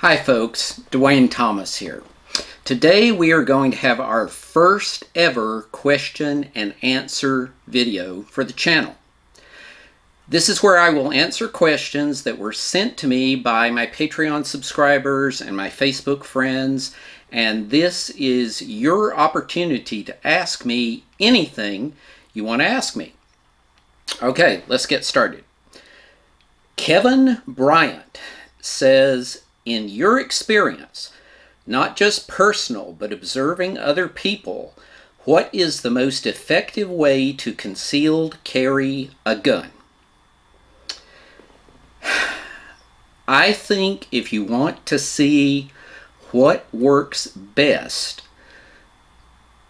Hi folks, Duane Thomas here. Today we are going to have our first ever question and answer video for the channel. This is where I will answer questions that were sent to me by my Patreon subscribers and my Facebook friends and this is your opportunity to ask me anything you want to ask me. Okay, let's get started. Kevin Bryant says in your experience, not just personal, but observing other people, what is the most effective way to concealed carry a gun? I think if you want to see what works best,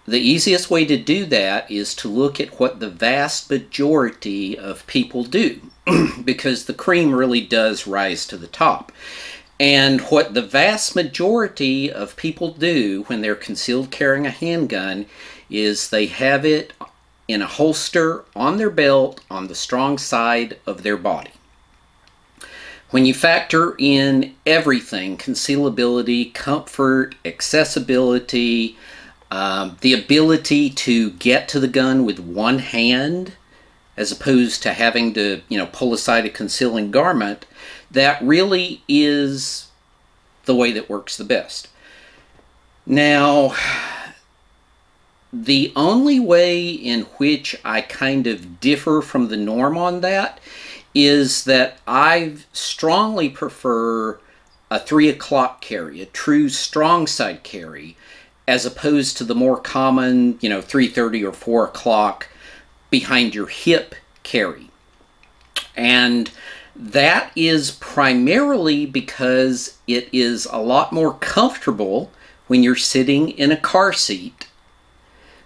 the easiest way to do that is to look at what the vast majority of people do, because the cream really does rise to the top. And what the vast majority of people do when they're concealed carrying a handgun is they have it in a holster on their belt on the strong side of their body. When you factor in everything concealability, comfort, accessibility, um, the ability to get to the gun with one hand as opposed to having to you know pull aside a concealing garment that really is the way that works the best. Now, the only way in which I kind of differ from the norm on that is that I strongly prefer a three o'clock carry, a true strong side carry, as opposed to the more common, you know, 3.30 or 4 o'clock behind your hip carry. And that is primarily because it is a lot more comfortable when you're sitting in a car seat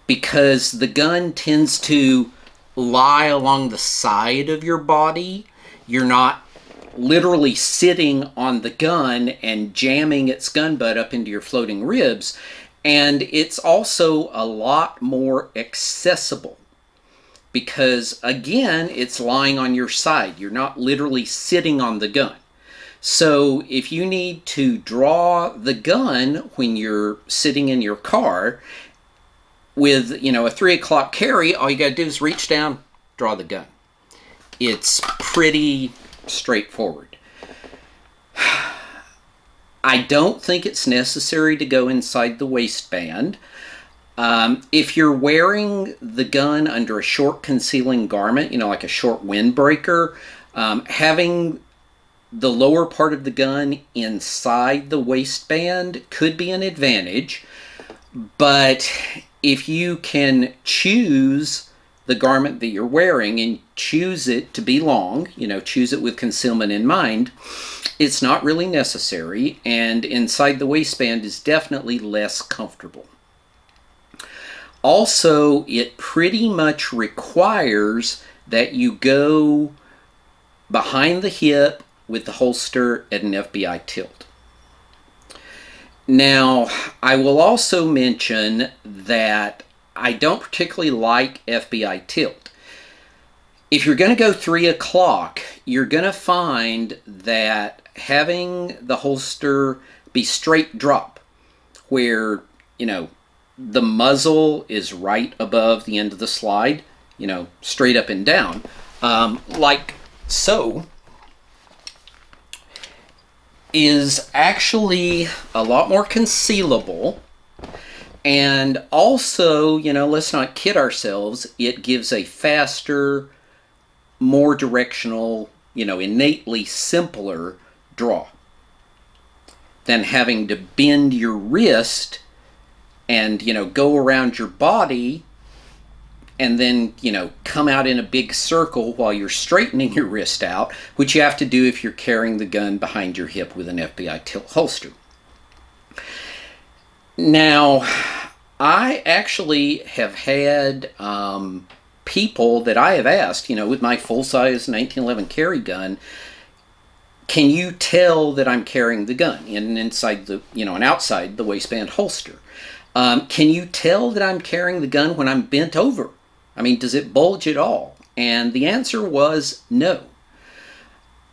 because the gun tends to lie along the side of your body. You're not literally sitting on the gun and jamming its gun butt up into your floating ribs. And it's also a lot more accessible because again, it's lying on your side. You're not literally sitting on the gun. So if you need to draw the gun when you're sitting in your car with, you know, a three o'clock carry, all you got to do is reach down, draw the gun. It's pretty straightforward. I don't think it's necessary to go inside the waistband. Um, if you're wearing the gun under a short concealing garment, you know, like a short windbreaker, um, having the lower part of the gun inside the waistband could be an advantage. But if you can choose the garment that you're wearing and choose it to be long, you know, choose it with concealment in mind, it's not really necessary. And inside the waistband is definitely less comfortable. Also, it pretty much requires that you go behind the hip with the holster at an FBI tilt. Now, I will also mention that I don't particularly like FBI tilt. If you're going to go 3 o'clock, you're going to find that having the holster be straight drop, where, you know, the muzzle is right above the end of the slide, you know, straight up and down, um, like so, is actually a lot more concealable. And also, you know, let's not kid ourselves, it gives a faster, more directional, you know, innately simpler draw than having to bend your wrist and you know go around your body and then you know come out in a big circle while you're straightening your wrist out which you have to do if you're carrying the gun behind your hip with an FBI tilt holster. Now I actually have had um, people that I have asked you know with my full-size 1911 carry gun can you tell that I'm carrying the gun in inside the you know and outside the waistband holster um, can you tell that I'm carrying the gun when I'm bent over? I mean, does it bulge at all? And the answer was no.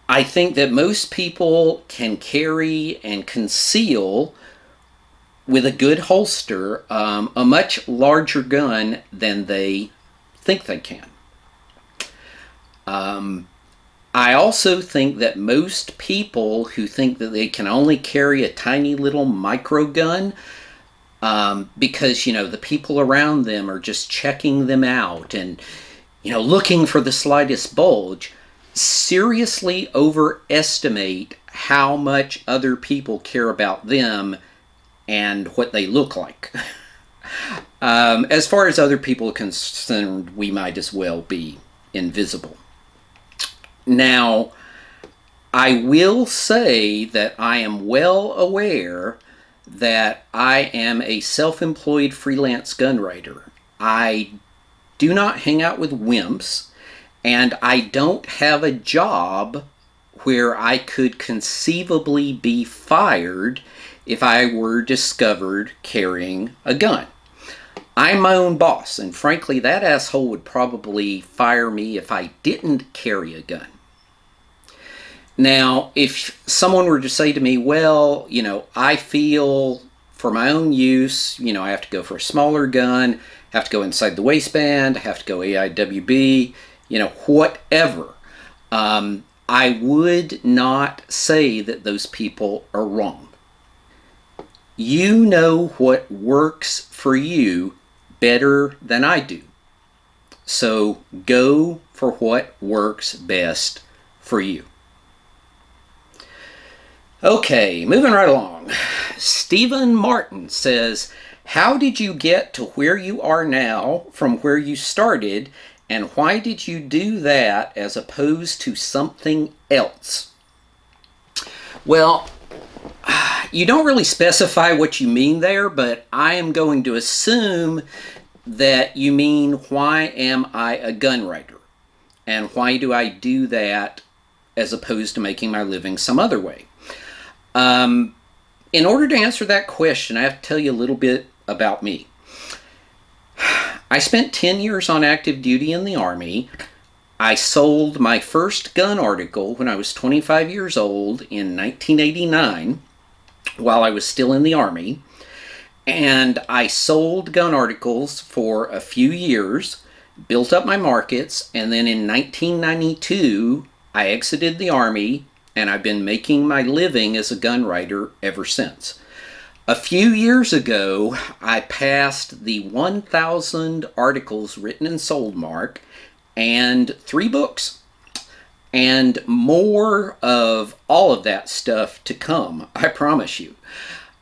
I think that most people can carry and conceal with a good holster um, a much larger gun than they think they can. Um, I also think that most people who think that they can only carry a tiny little micro gun um, because, you know, the people around them are just checking them out and, you know, looking for the slightest bulge, seriously overestimate how much other people care about them and what they look like. um, as far as other people are concerned, we might as well be invisible. Now, I will say that I am well aware that I am a self employed freelance gun writer. I do not hang out with wimps, and I don't have a job where I could conceivably be fired if I were discovered carrying a gun. I'm my own boss, and frankly, that asshole would probably fire me if I didn't carry a gun. Now, if someone were to say to me, well, you know, I feel for my own use, you know, I have to go for a smaller gun, have to go inside the waistband, have to go AIWB, you know, whatever. Um, I would not say that those people are wrong. You know what works for you better than I do. So go for what works best for you. Okay, moving right along. Stephen Martin says, How did you get to where you are now from where you started, and why did you do that as opposed to something else? Well, you don't really specify what you mean there, but I am going to assume that you mean why am I a gun writer? And why do I do that as opposed to making my living some other way? Um, in order to answer that question, I have to tell you a little bit about me. I spent 10 years on active duty in the Army. I sold my first gun article when I was 25 years old in 1989 while I was still in the Army. And I sold gun articles for a few years, built up my markets, and then in 1992, I exited the Army and I've been making my living as a gun writer ever since. A few years ago, I passed the 1,000 articles written and sold mark and three books and more of all of that stuff to come, I promise you.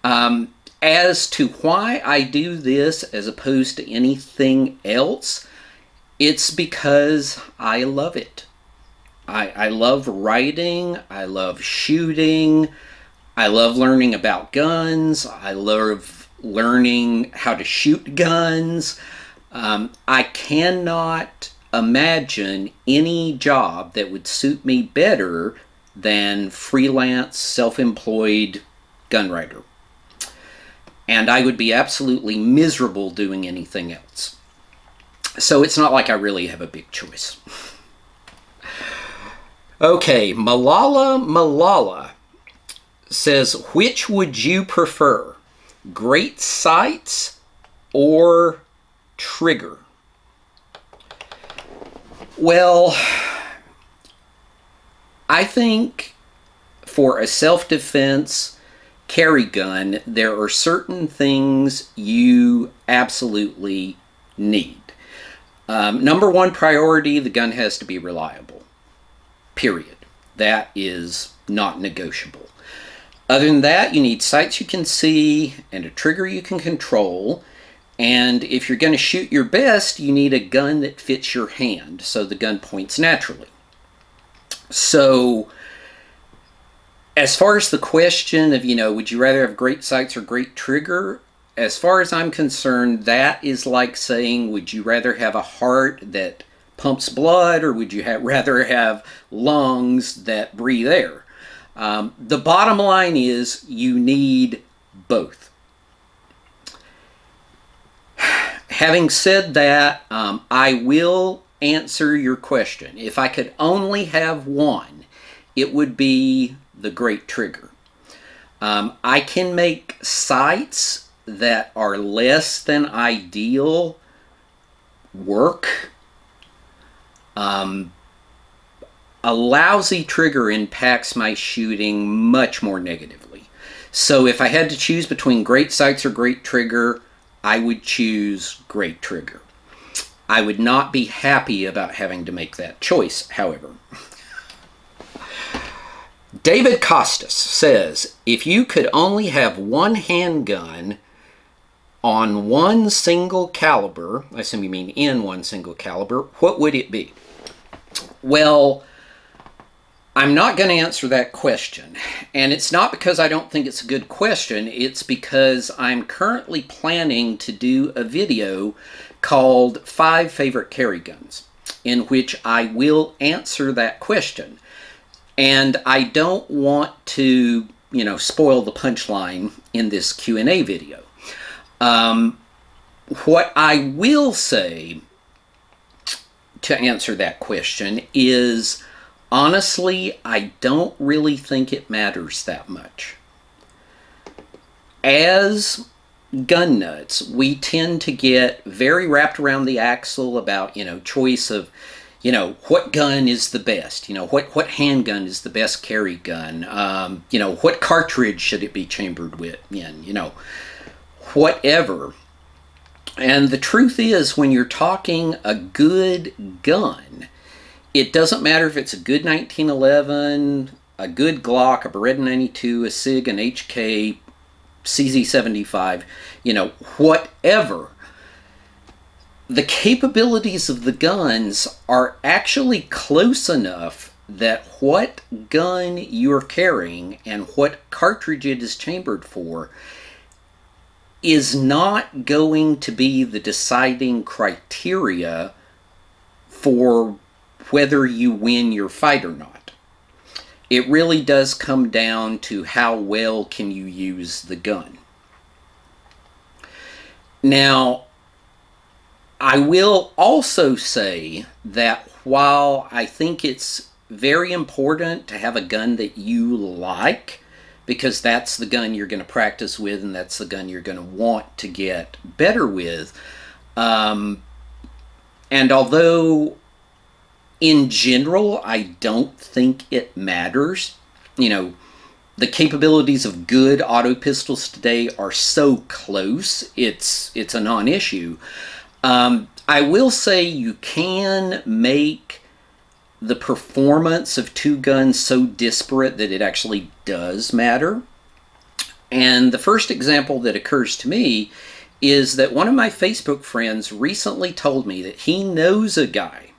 Um, as to why I do this as opposed to anything else, it's because I love it. I, I love writing, I love shooting, I love learning about guns, I love learning how to shoot guns. Um, I cannot imagine any job that would suit me better than freelance, self employed gun writer. And I would be absolutely miserable doing anything else. So it's not like I really have a big choice. okay, Malala Malala says, which would you prefer? Great sights or trigger? Well, I think for a self defense carry gun, there are certain things you absolutely need. Um, number one priority the gun has to be reliable. Period. That is not negotiable. Other than that, you need sights you can see and a trigger you can control and if you're going to shoot your best, you need a gun that fits your hand so the gun points naturally. So, as far as the question of, you know, would you rather have great sights or great trigger? As far as I'm concerned, that is like saying, would you rather have a heart that pumps blood or would you rather have lungs that breathe air? Um, the bottom line is you need both. having said that, um, I will answer your question. If I could only have one, it would be the Great Trigger. Um, I can make sights that are less than ideal work. Um, a lousy trigger impacts my shooting much more negatively. So if I had to choose between great sights or great trigger, I would choose great trigger. I would not be happy about having to make that choice, however. David Costas says, if you could only have one handgun on one single caliber, I assume you mean in one single caliber, what would it be? Well, I'm not going to answer that question. And it's not because I don't think it's a good question. It's because I'm currently planning to do a video called Five Favorite Carry Guns, in which I will answer that question. And I don't want to, you know, spoil the punchline in this Q&A video. Um, what I will say to answer that question is, honestly, I don't really think it matters that much. As gun nuts, we tend to get very wrapped around the axle about, you know, choice of, you know, what gun is the best? You know, what, what handgun is the best carry gun? Um, you know, what cartridge should it be chambered with in? You know, whatever. And the truth is, when you're talking a good gun, it doesn't matter if it's a good 1911, a good Glock, a Beretta 92, a SIG, an HK, CZ75, you know, whatever. The capabilities of the guns are actually close enough that what gun you're carrying and what cartridge it is chambered for is not going to be the deciding criteria for whether you win your fight or not. It really does come down to how well can you use the gun. Now, I will also say that while I think it's very important to have a gun that you like, because that's the gun you're going to practice with and that's the gun you're going to want to get better with. Um, and although in general, I don't think it matters. You know, the capabilities of good auto pistols today are so close, it's, it's a non-issue. Um, I will say you can make the performance of two guns so disparate that it actually does matter. And the first example that occurs to me is that one of my Facebook friends recently told me that he knows a guy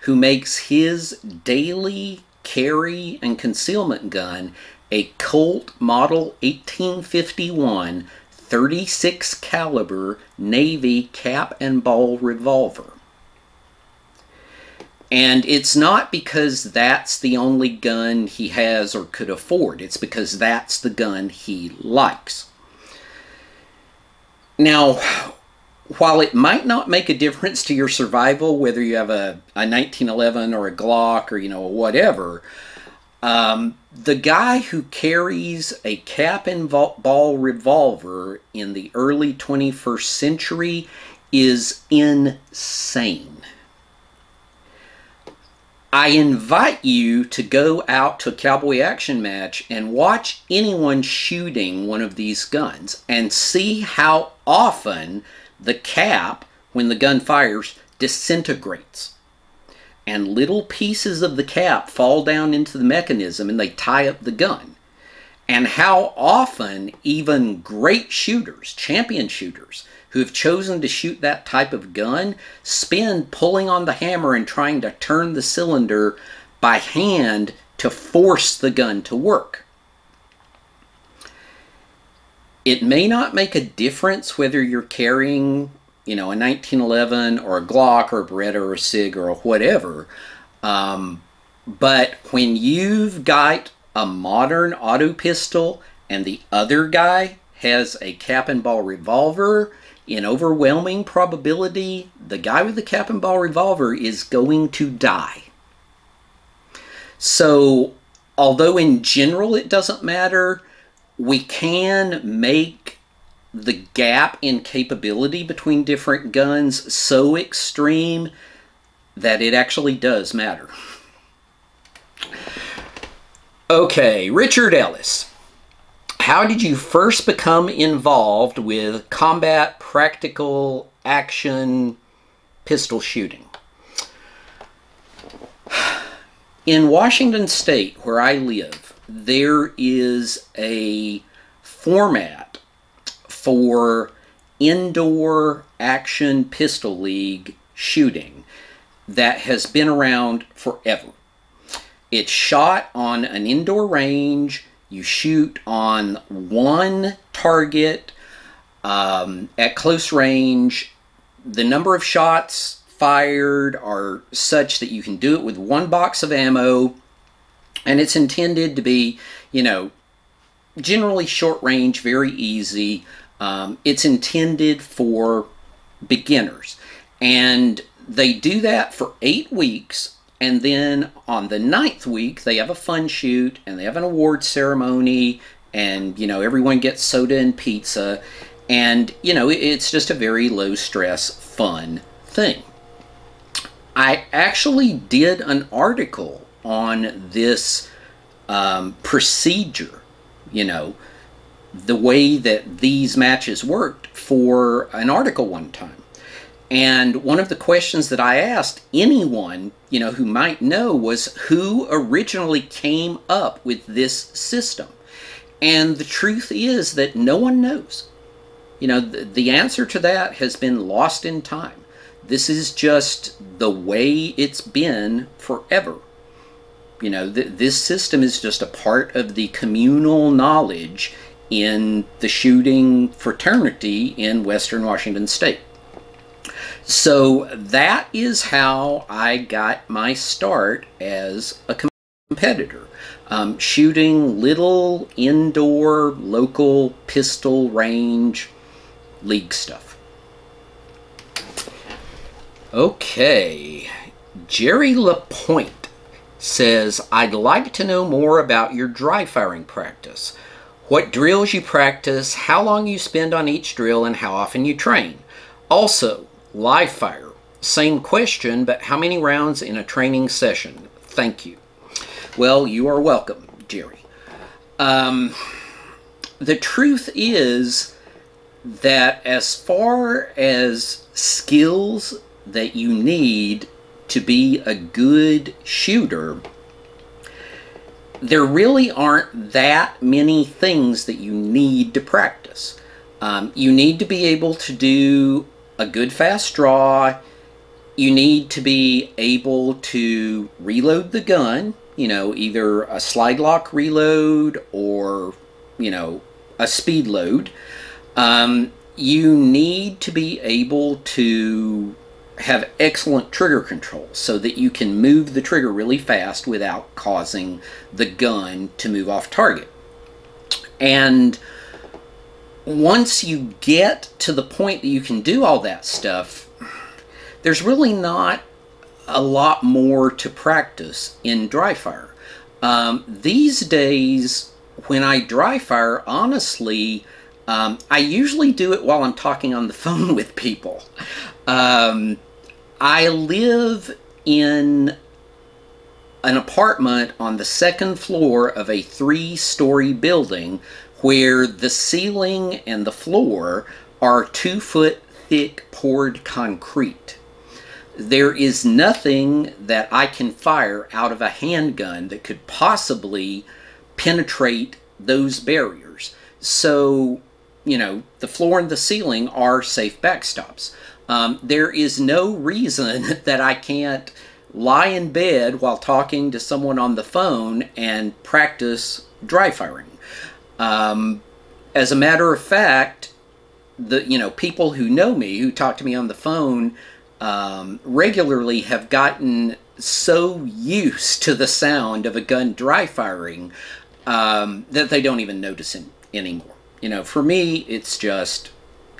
who makes his daily carry and concealment gun a Colt Model 1851 36 caliber Navy cap and ball revolver. And it's not because that's the only gun he has or could afford. It's because that's the gun he likes. Now, while it might not make a difference to your survival, whether you have a, a 1911 or a Glock or, you know, whatever, um, the guy who carries a cap and ball revolver in the early 21st century is insane. I invite you to go out to a cowboy action match and watch anyone shooting one of these guns and see how often the cap, when the gun fires, disintegrates. And little pieces of the cap fall down into the mechanism and they tie up the gun. And how often even great shooters, champion shooters, who have chosen to shoot that type of gun spend pulling on the hammer and trying to turn the cylinder by hand to force the gun to work. it may not make a difference whether you're carrying, you know, a 1911 or a Glock or a Beretta or a SIG or a whatever. Um, but when you've got a modern auto pistol and the other guy has a cap and ball revolver, in overwhelming probability, the guy with the cap and ball revolver is going to die. So although in general it doesn't matter, we can make the gap in capability between different guns so extreme that it actually does matter. Okay, Richard Ellis. How did you first become involved with combat practical action pistol shooting? In Washington State, where I live, there is a format for indoor action pistol league shooting that has been around forever. It's shot on an indoor range. You shoot on one target um, at close range. The number of shots fired are such that you can do it with one box of ammo and it's intended to be you know generally short range very easy um, it's intended for beginners and they do that for eight weeks and then on the ninth week they have a fun shoot and they have an award ceremony and you know everyone gets soda and pizza and you know it's just a very low stress fun thing I actually did an article on this um, procedure, you know, the way that these matches worked for an article one time. And one of the questions that I asked anyone, you know, who might know was who originally came up with this system. And the truth is that no one knows. You know, the, the answer to that has been lost in time. This is just the way it's been forever. You know, th this system is just a part of the communal knowledge in the shooting fraternity in Western Washington State. So that is how I got my start as a competitor. Um, shooting little indoor local pistol range league stuff. Okay. Jerry LaPointe says, I'd like to know more about your dry firing practice. What drills you practice, how long you spend on each drill, and how often you train. Also, live fire. Same question, but how many rounds in a training session? Thank you. Well, you are welcome, Jerry. Um, the truth is that as far as skills that you need to be a good shooter, there really aren't that many things that you need to practice. Um, you need to be able to do a good fast draw. You need to be able to reload the gun, you know, either a slide lock reload or, you know, a speed load. Um, you need to be able to have excellent trigger control so that you can move the trigger really fast without causing the gun to move off target. And once you get to the point that you can do all that stuff, there's really not a lot more to practice in dry fire. Um, these days, when I dry fire, honestly, um, I usually do it while I'm talking on the phone with people. Um, I live in an apartment on the second floor of a three story building where the ceiling and the floor are two foot thick poured concrete. There is nothing that I can fire out of a handgun that could possibly penetrate those barriers. So, you know, the floor and the ceiling are safe backstops. Um, there is no reason that I can't lie in bed while talking to someone on the phone and practice dry firing. Um, as a matter of fact, the you know people who know me who talk to me on the phone um, regularly have gotten so used to the sound of a gun dry firing um, that they don't even notice it anymore. You know, for me, it's just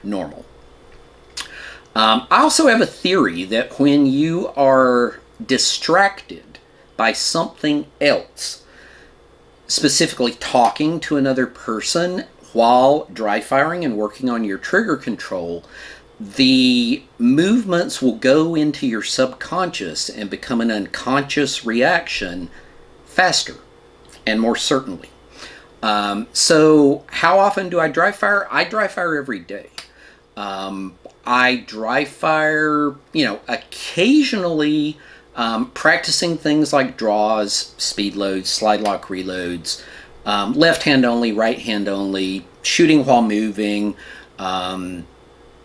normal. Um, I also have a theory that when you are distracted by something else, specifically talking to another person while dry firing and working on your trigger control, the movements will go into your subconscious and become an unconscious reaction faster and more certainly. Um, so, how often do I dry fire? I dry fire every day. Um, I dry fire, you know, occasionally um, practicing things like draws, speed loads, slide lock reloads, um, left hand only, right hand only, shooting while moving. Um,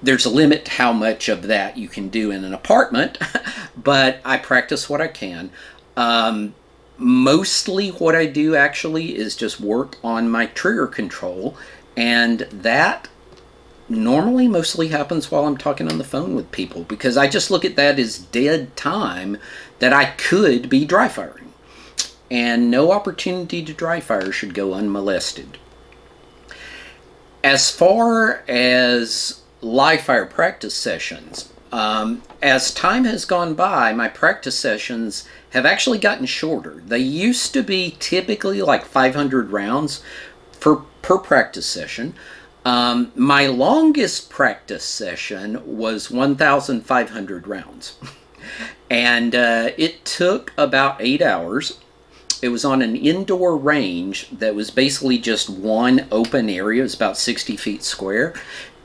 there's a limit to how much of that you can do in an apartment, but I practice what I can. Um, mostly what I do actually is just work on my trigger control, and that normally mostly happens while I'm talking on the phone with people because I just look at that as dead time that I could be dry firing. And no opportunity to dry fire should go unmolested. As far as live fire practice sessions, um, as time has gone by, my practice sessions have actually gotten shorter. They used to be typically like 500 rounds for per practice session. Um, my longest practice session was 1,500 rounds. and uh, it took about eight hours. It was on an indoor range that was basically just one open area. It was about 60 feet square.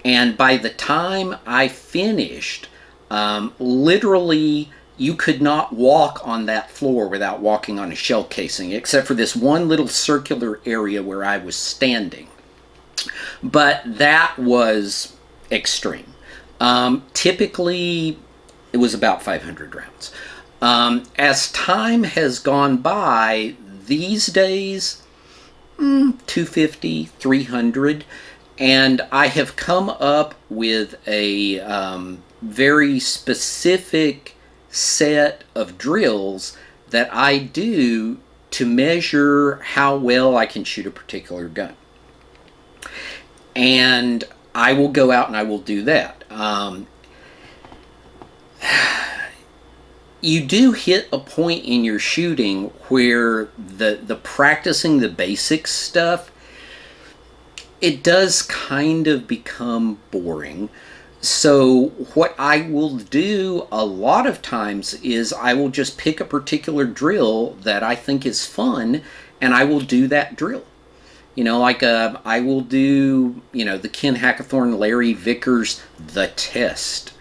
And by the time I finished, um, literally you could not walk on that floor without walking on a shell casing, except for this one little circular area where I was standing. But that was extreme. Um, typically, it was about 500 rounds. Um, as time has gone by, these days, mm, 250, 300, and I have come up with a um, very specific set of drills that I do to measure how well I can shoot a particular gun and I will go out and I will do that. Um, you do hit a point in your shooting where the the practicing the basic stuff it does kind of become boring. So what I will do a lot of times is I will just pick a particular drill that I think is fun and I will do that drill. You know, like uh, I will do, you know, the Ken Hackathorn, Larry Vickers, The Test.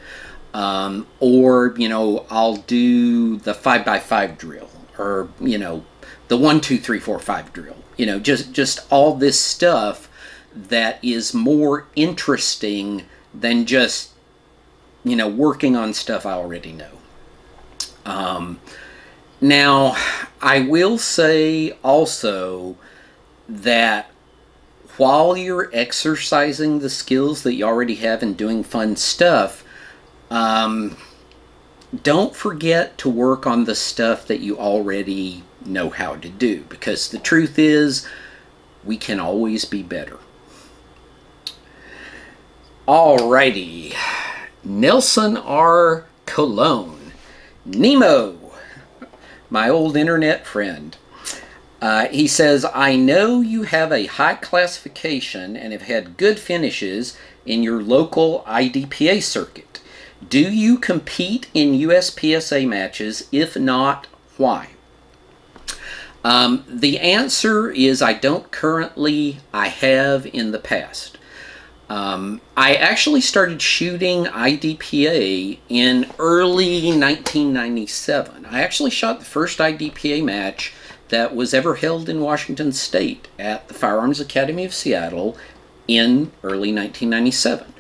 Um, or, you know, I'll do the 5x5 drill or, you know, the one, two, three, four, five drill. You know, just, just all this stuff that is more interesting than just, you know, working on stuff I already know. Um, now, I will say also that while you're exercising the skills that you already have and doing fun stuff, um, don't forget to work on the stuff that you already know how to do because the truth is we can always be better. Alrighty, Nelson R. Cologne, Nemo, my old internet friend. Uh, he says, I know you have a high classification and have had good finishes in your local IDPA circuit. Do you compete in USPSA matches? If not, why? Um, the answer is I don't currently, I have in the past. Um, I actually started shooting IDPA in early 1997. I actually shot the first IDPA match that was ever held in Washington State at the Firearms Academy of Seattle in early 1997.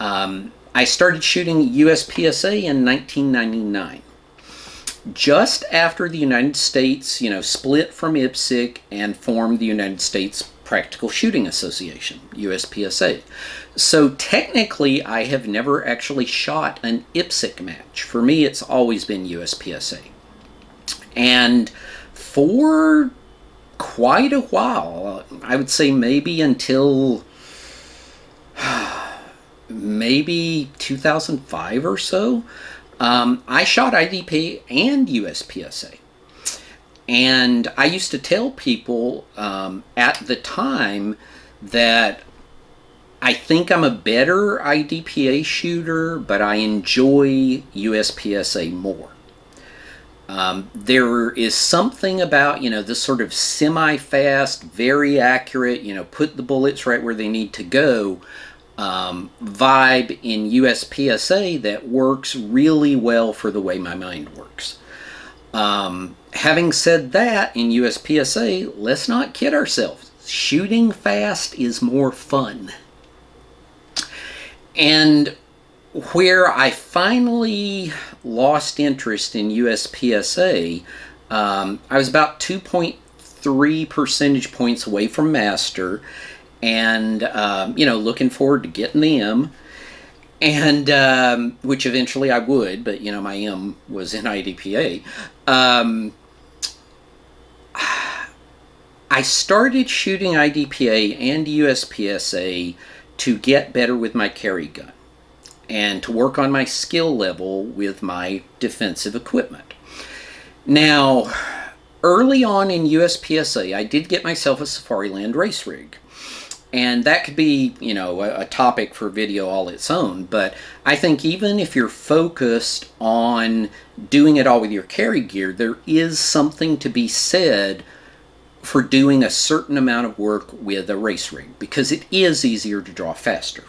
Um, I started shooting USPSA in 1999. Just after the United States, you know, split from IPSC and formed the United States Practical Shooting Association, USPSA. So technically, I have never actually shot an IPSC match. For me, it's always been USPSA. And for quite a while. I would say maybe until maybe 2005 or so. Um, I shot IDP and USPSA. And I used to tell people um, at the time that I think I'm a better IDPA shooter, but I enjoy USPSA more. Um, there is something about, you know, this sort of semi-fast, very accurate, you know, put the bullets right where they need to go um, vibe in USPSA that works really well for the way my mind works. Um, having said that, in USPSA, let's not kid ourselves. Shooting fast is more fun. And where I finally lost interest in USPSA, um, I was about 2.3 percentage points away from master, and um, you know, looking forward to getting the M, and um, which eventually I would, but you know, my M was in IDPA. Um, I started shooting IDPA and USPSA to get better with my carry gun and to work on my skill level with my defensive equipment. Now, early on in USPSA, I did get myself a Safariland race rig. And that could be, you know, a, a, topic for video all its own. But I think even if you're focused on doing it all with your carry gear, there is something to be said for doing a certain amount of work with a race rig because it is easier to draw faster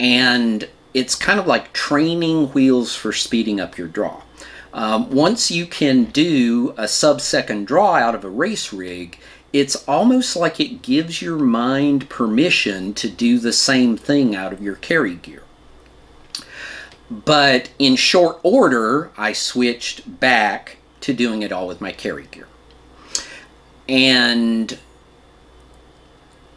and it's kind of like training wheels for speeding up your draw. Um, once you can do a sub-second draw out of a race rig, it's almost like it gives your mind permission to do the same thing out of your carry gear. But in short order, I switched back to doing it all with my carry gear. And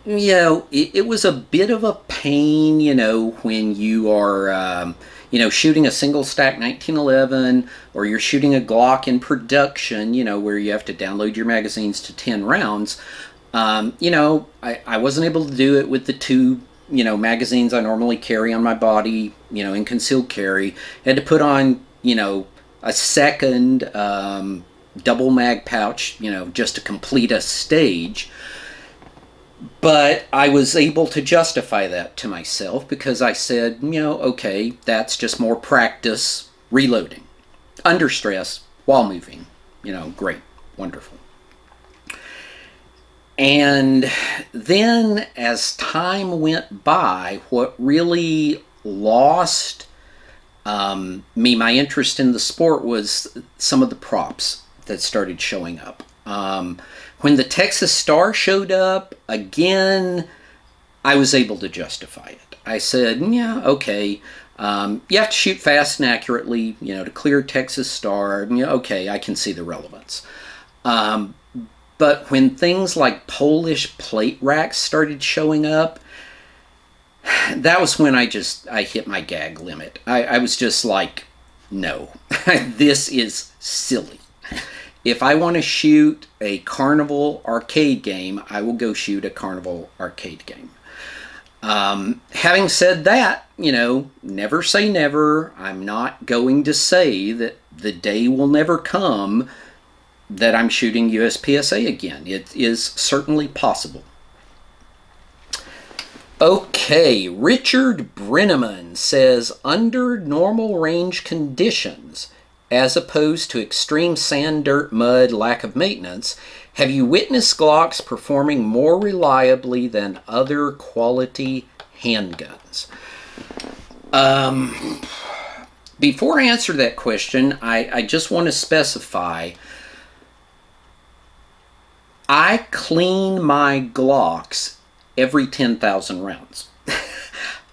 you know, it, it, was a bit of a pain, you know, when you are, um, you know, shooting a single stack 1911 or you're shooting a Glock in production, you know, where you have to download your magazines to 10 rounds. Um, you know, I, I wasn't able to do it with the two, you know, magazines I normally carry on my body, you know, in concealed carry. I had to put on, you know, a second um, double mag pouch, you know, just to complete a stage. But I was able to justify that to myself because I said, you know, okay, that's just more practice reloading under stress while moving. You know, great, wonderful. And then as time went by, what really lost um, me my interest in the sport was some of the props that started showing up. Um, when the Texas Star showed up, again, I was able to justify it. I said, yeah, okay, um, you have to shoot fast and accurately, you know, to clear Texas Star. Yeah, okay, I can see the relevance. Um, but when things like Polish plate racks started showing up, that was when I just I hit my gag limit. I, I was just like, no, this is silly if I want to shoot a Carnival arcade game, I will go shoot a Carnival arcade game. Um, having said that, you know, never say never. I'm not going to say that the day will never come that I'm shooting USPSA again. It is certainly possible. Okay, Richard Brenneman says, under normal range conditions, as opposed to extreme sand, dirt, mud, lack of maintenance, have you witnessed Glocks performing more reliably than other quality handguns? Um, before I answer that question, I, I just want to specify I clean my Glocks every 10,000 rounds.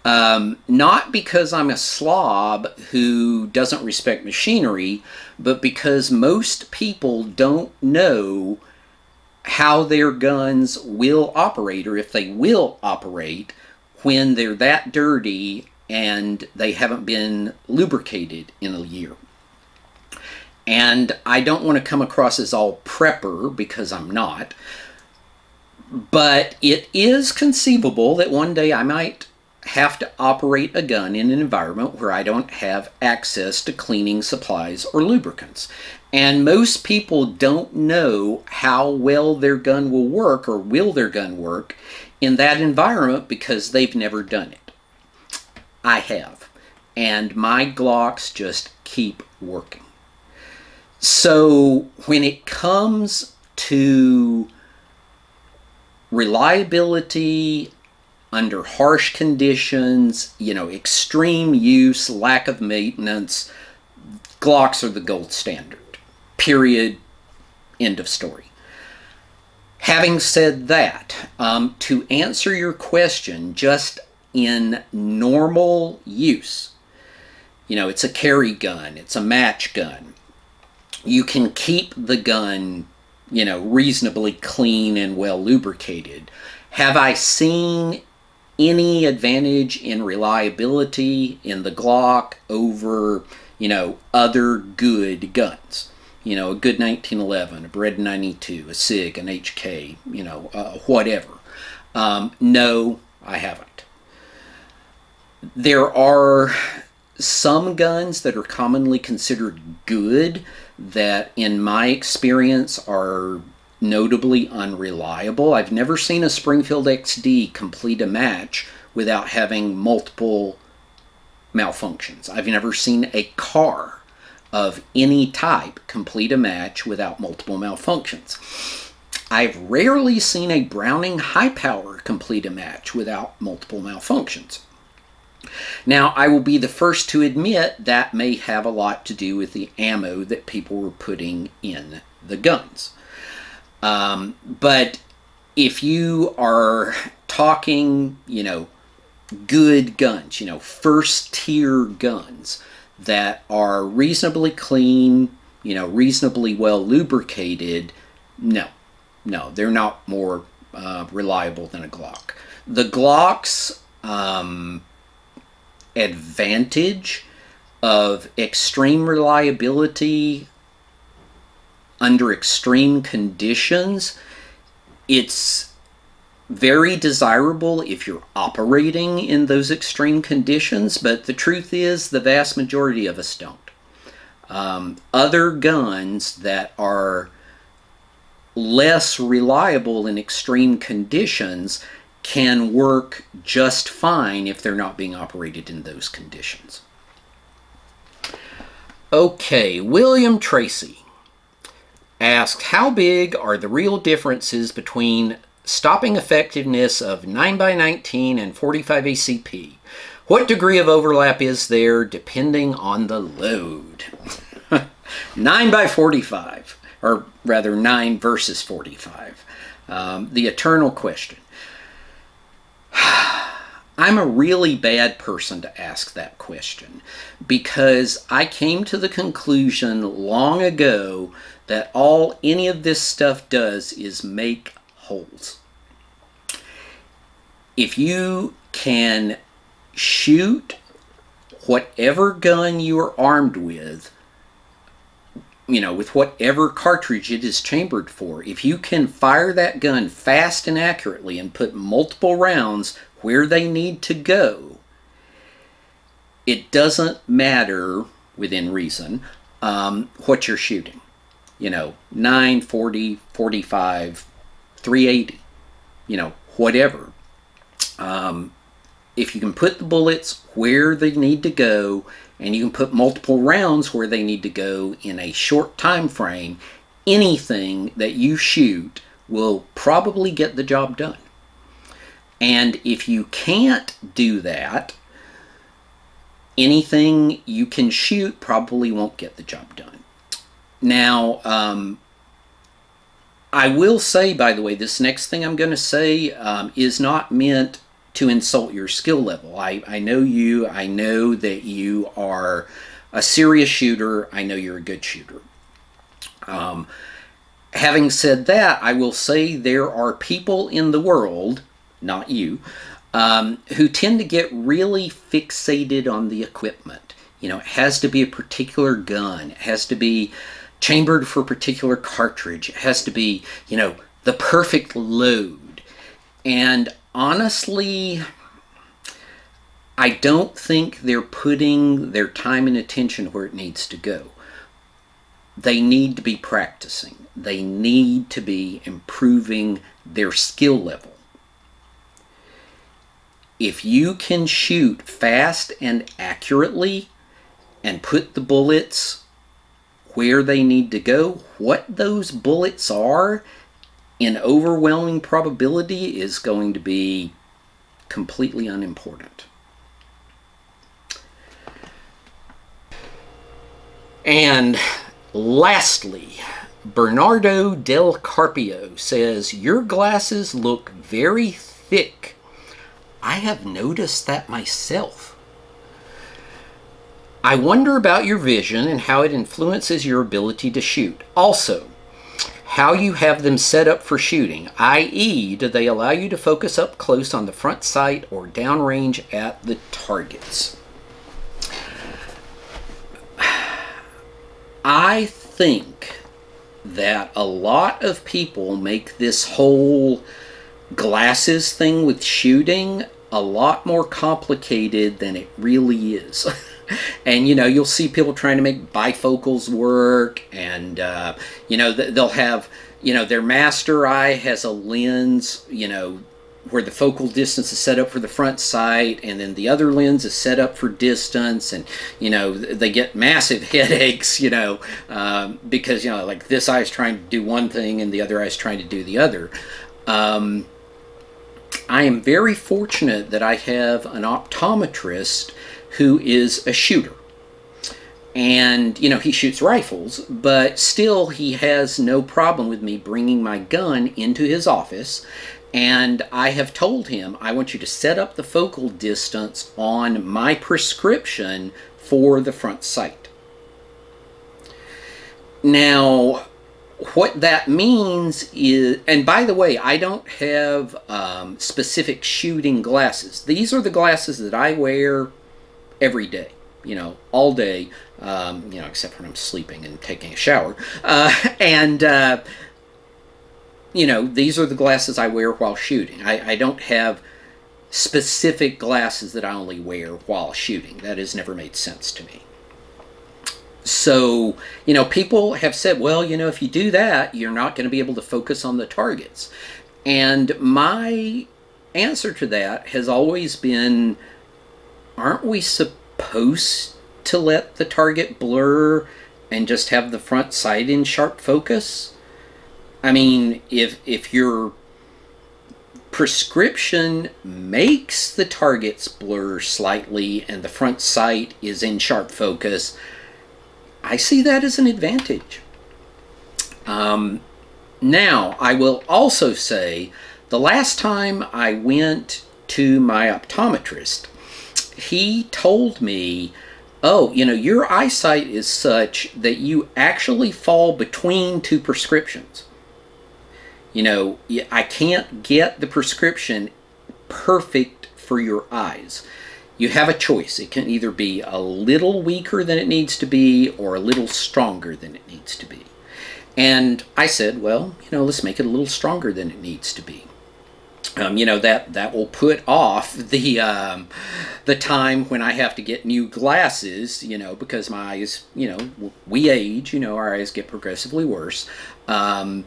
Um, not because I'm a slob who doesn't respect machinery, but because most people don't know how their guns will operate, or if they will operate, when they're that dirty and they haven't been lubricated in a year. And I don't want to come across as all prepper because I'm not. But it is conceivable that one day I might have to operate a gun in an environment where I don't have access to cleaning supplies or lubricants. And most people don't know how well their gun will work or will their gun work in that environment because they've never done it. I have. And my Glocks just keep working. So when it comes to reliability under harsh conditions, you know, extreme use, lack of maintenance, Glocks are the gold standard. Period. End of story. Having said that, um, to answer your question, just in normal use, you know, it's a carry gun, it's a match gun. You can keep the gun, you know, reasonably clean and well lubricated. Have I seen any advantage in reliability in the Glock over, you know, other good guns? you know, a good 1911, a Beretta 92, a SIG, an HK, you know, uh, whatever. Um, no, I haven't. There are some guns that are commonly considered good that, in my experience, are notably unreliable. I've never seen a Springfield XD complete a match without having multiple malfunctions. I've never seen a Kahr of any type complete a match without multiple malfunctions. I've rarely seen a Browning high power complete a match without multiple malfunctions. Now, I will be the first to admit that may have a lot to do with the ammo that people were putting in the guns. Um, but if you are talking, you know, good guns, you know, first tier guns, that are reasonably clean, you know, reasonably well lubricated, no, no, they're not more uh, reliable than a Glock. The Glock's um, advantage of extreme reliability under extreme conditions, it's very desirable if you're operating in those extreme conditions, but the truth is the vast majority of us don't. Um, other guns that are less reliable in extreme conditions can work just fine if they're not being operated in those conditions. Okay, William Tracy asks, how big are the real differences between stopping effectiveness of 9x19 and 45 ACP. What degree of overlap is there depending on the load? 9 by 45, or rather 9 versus 45. Um, the eternal question. I'm a really bad person to ask that question because I came to the conclusion long ago that all any of this stuff does is make holes if you can shoot whatever gun you are armed with, you know, with whatever cartridge it is chambered for, if you can fire that gun fast and accurately and put multiple rounds where they need to go, it doesn't matter, within reason, um, what you're shooting. You know, 9, 40, 45, 380, you know, whatever. Um, if you can put the bullets where they need to go and you can put multiple rounds where they need to go in a short time frame, anything that you shoot will probably get the job done. And if you can't do that, anything you can shoot probably won't get the job done. Now, um, I will say, by the way, this next thing I'm going to say um, is not meant to insult your skill level. I, I know you. I know that you are a serious shooter. I know you're a good shooter. Um, having said that, I will say there are people in the world, not you, um, who tend to get really fixated on the equipment. You know, it has to be a particular gun. It has to be chambered for a particular cartridge. It has to be, you know, the perfect load. And honestly, I don't think they're putting their time and attention where it needs to go. they need to be practicing. They need to be improving their skill level. If you can shoot fast and accurately and put the bullets where they need to go, what those bullets are in overwhelming probability is going to be completely unimportant. And lastly, Bernardo Del Carpio says, Your glasses look very thick. I have noticed that myself. I wonder about your vision and how it influences your ability to shoot. Also, how you have them set up for shooting, i.e., do they allow you to focus up close on the front sight or downrange at the targets? I think that a lot of people make this whole glasses thing with shooting a lot more complicated than it really is. and you know you'll see people trying to make bifocals work and uh, you know they'll have you know their master eye has a lens you know where the focal distance is set up for the front sight and then the other lens is set up for distance and you know they get massive headaches you know um, because you know like this eye is trying to do one thing and the other eye is trying to do the other. Um, I am very fortunate that I have an optometrist who is a shooter and you know he shoots rifles but still he has no problem with me bringing my gun into his office and I have told him, I want you to set up the focal distance on my prescription for the front sight. Now, what that means is, and by the way, I don't have um, specific shooting glasses. These are the glasses that I wear every day, you know, all day, um, you know, except when I'm sleeping and taking a shower. Uh, and, uh, you know, these are the glasses I wear while shooting. I, I don't have specific glasses that I only wear while shooting. That has never made sense to me. So, you know, people have said, well, you know, if you do that, you're not going to be able to focus on the targets. And my answer to that has always been aren't we supposed to let the target blur and just have the front sight in sharp focus? I mean, if if your prescription makes the targets blur slightly and the front sight is in sharp focus, I see that as an advantage. Um, now, I will also say the last time I went to my optometrist, he told me, oh, you know, your eyesight is such that you actually fall between two prescriptions you know, I can't get the prescription perfect for your eyes. You have a choice. It can either be a little weaker than it needs to be or a little stronger than it needs to be. And I said, well, you know, let's make it a little stronger than it needs to be. Um, you know that that will put off the um, the time when I have to get new glasses. You know because my eyes, you know, we age. You know our eyes get progressively worse. Um,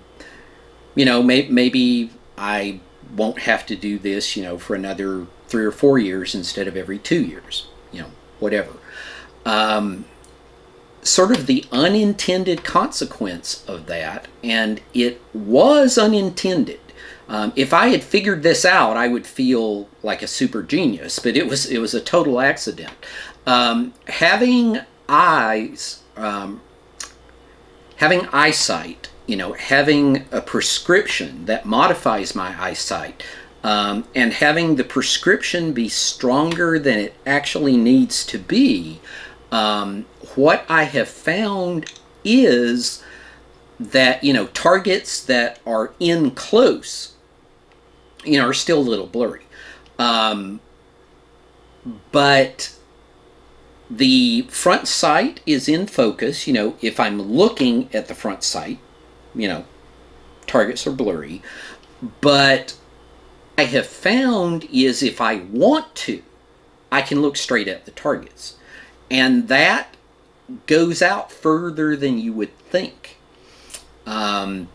you know, may, maybe I won't have to do this, you know, for another three or four years instead of every two years, you know, whatever. Um, sort of the unintended consequence of that, and it was unintended. Um, if I had figured this out, I would feel like a super genius, but it was it was a total accident. Um, having eyes, um, having eyesight you know, having a prescription that modifies my eyesight um, and having the prescription be stronger than it actually needs to be, um, what I have found is that, you know, targets that are in close, you know, are still a little blurry. Um, but the front sight is in focus, you know, if I'm looking at the front sight, you know, targets are blurry. But I have found is if I want to, I can look straight at the targets. And that goes out further than you would think. Um,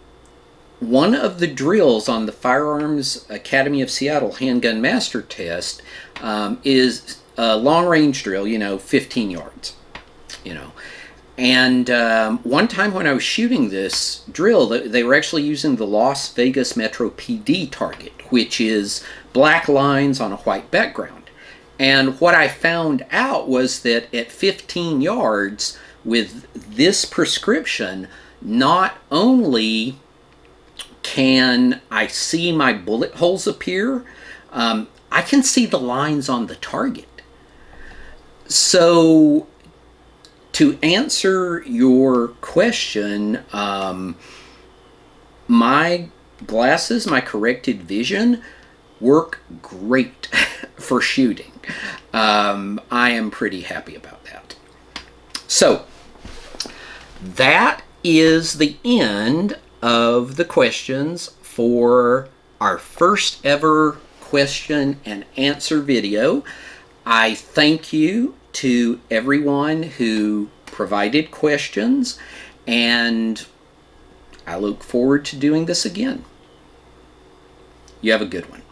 one of the drills on the Firearms Academy of Seattle Handgun Master Test um, is a long range drill, you know, 15 yards, you know. And um, one time when I was shooting this drill, they were actually using the Las Vegas Metro PD target, which is black lines on a white background. And what I found out was that at 15 yards with this prescription, not only can I see my bullet holes appear, um, I can see the lines on the target. So to answer your question, um, my glasses, my corrected vision, work great for shooting. Um, I am pretty happy about that. So, that is the end of the questions for our first ever question and answer video. I thank you to everyone who provided questions, and I look forward to doing this again. You have a good one.